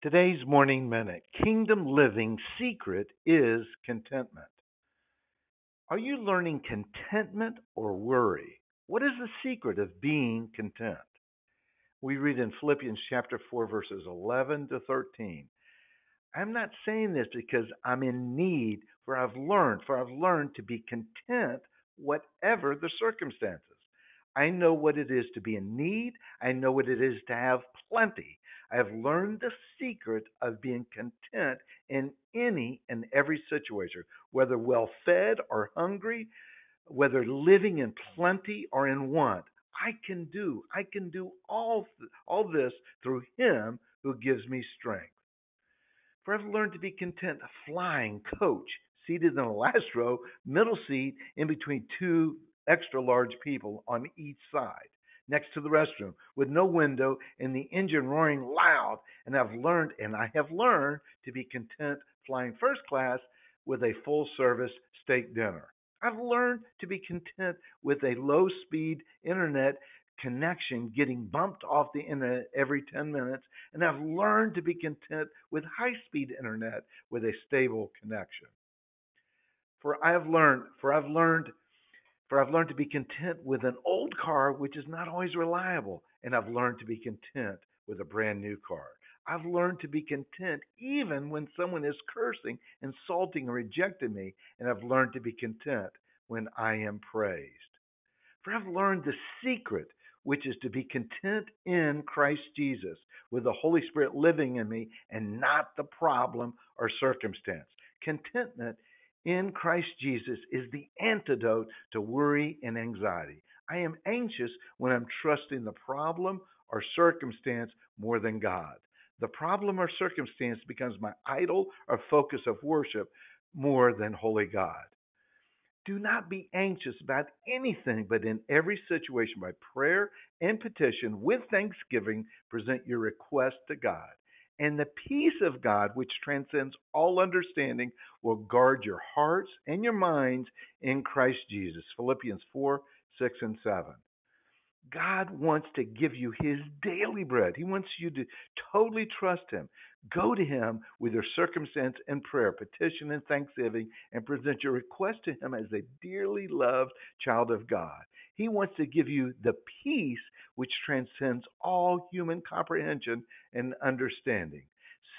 Today's Morning Minute Kingdom Living Secret is Contentment. Are you learning contentment or worry? What is the secret of being content? We read in Philippians chapter 4, verses 11 to 13. I'm not saying this because I'm in need, for I've learned, for I've learned to be content whatever the circumstances. I know what it is to be in need. I know what it is to have plenty. I have learned the secret of being content in any and every situation, whether well fed or hungry, whether living in plenty or in want. I can do, I can do all, all this through Him who gives me strength. For I've learned to be content flying coach, seated in the last row, middle seat, in between two extra large people on each side next to the restroom with no window and the engine roaring loud. And I've learned, and I have learned to be content flying first class with a full service steak dinner. I've learned to be content with a low speed internet connection getting bumped off the internet every 10 minutes. And I've learned to be content with high speed internet with a stable connection. For I have learned, for I've learned for I've learned to be content with an old car, which is not always reliable, and I've learned to be content with a brand new car. I've learned to be content even when someone is cursing, insulting, or rejecting me, and I've learned to be content when I am praised. For I've learned the secret, which is to be content in Christ Jesus, with the Holy Spirit living in me and not the problem or circumstance. Contentment in Christ Jesus is the antidote to worry and anxiety. I am anxious when I'm trusting the problem or circumstance more than God. The problem or circumstance becomes my idol or focus of worship more than holy God. Do not be anxious about anything, but in every situation, by prayer and petition, with thanksgiving, present your request to God. And the peace of God, which transcends all understanding, will guard your hearts and your minds in Christ Jesus. Philippians 4 6 and 7. God wants to give you his daily bread. He wants you to totally trust him. Go to him with your circumstance and prayer, petition and thanksgiving, and present your request to him as a dearly loved child of God. He wants to give you the peace which transcends all human comprehension and understanding.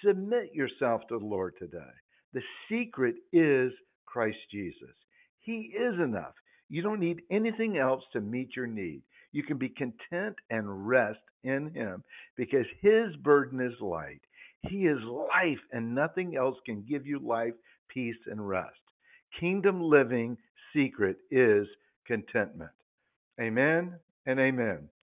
Submit yourself to the Lord today. The secret is Christ Jesus. He is enough. You don't need anything else to meet your need. You can be content and rest in Him because His burden is light. He is life, and nothing else can give you life, peace, and rest. Kingdom living secret is contentment. Amen and amen.